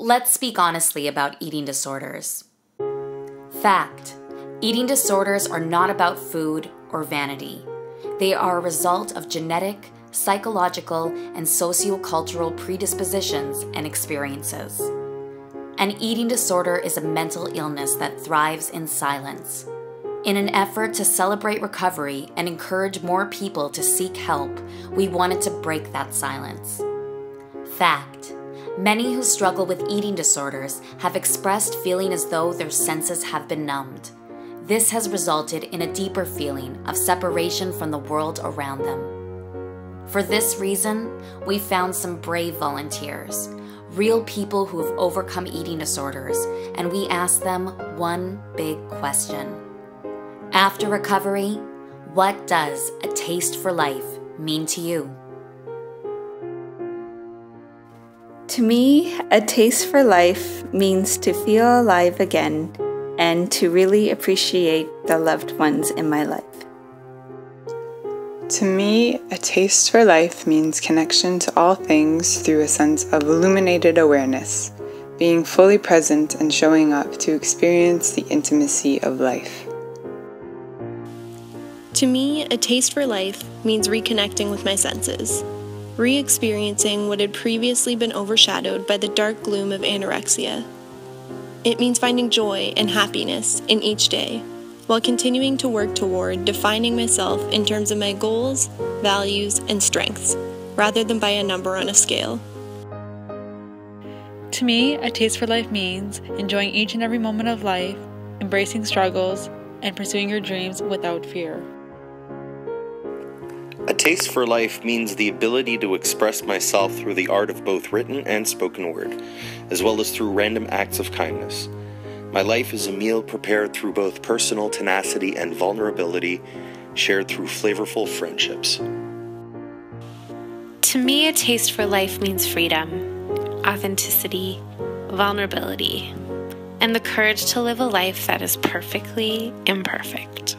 Let's speak honestly about eating disorders. Fact Eating disorders are not about food or vanity. They are a result of genetic, psychological, and sociocultural predispositions and experiences. An eating disorder is a mental illness that thrives in silence. In an effort to celebrate recovery and encourage more people to seek help, we wanted to break that silence. Fact Many who struggle with eating disorders have expressed feeling as though their senses have been numbed. This has resulted in a deeper feeling of separation from the world around them. For this reason, we found some brave volunteers, real people who have overcome eating disorders, and we asked them one big question. After recovery, what does a taste for life mean to you? To me, a taste for life means to feel alive again and to really appreciate the loved ones in my life. To me, a taste for life means connection to all things through a sense of illuminated awareness, being fully present and showing up to experience the intimacy of life. To me, a taste for life means reconnecting with my senses re experiencing what had previously been overshadowed by the dark gloom of anorexia. It means finding joy and happiness in each day, while continuing to work toward defining myself in terms of my goals, values, and strengths, rather than by a number on a scale. To me, a taste for life means enjoying each and every moment of life, embracing struggles, and pursuing your dreams without fear. A taste for life means the ability to express myself through the art of both written and spoken word, as well as through random acts of kindness. My life is a meal prepared through both personal tenacity and vulnerability, shared through flavorful friendships. To me, a taste for life means freedom, authenticity, vulnerability, and the courage to live a life that is perfectly imperfect.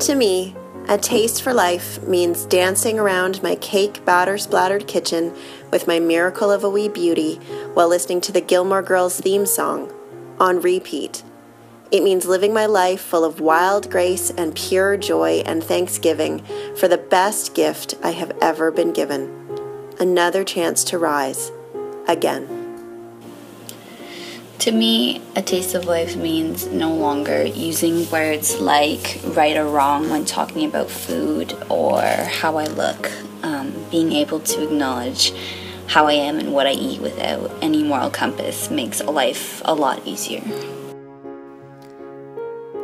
To me, a taste for life means dancing around my cake batter splattered kitchen with my miracle of a wee beauty while listening to the Gilmore Girls theme song on repeat. It means living my life full of wild grace and pure joy and thanksgiving for the best gift I have ever been given another chance to rise again. To me, a taste of life means no longer using words like right or wrong when talking about food or how I look. Um, being able to acknowledge how I am and what I eat without any moral compass makes life a lot easier.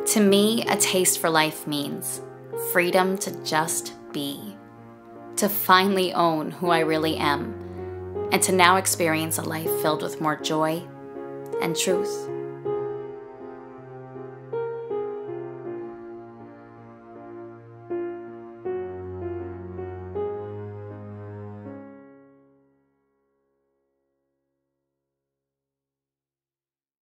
To me, a taste for life means freedom to just be, to finally own who I really am, and to now experience a life filled with more joy and truth.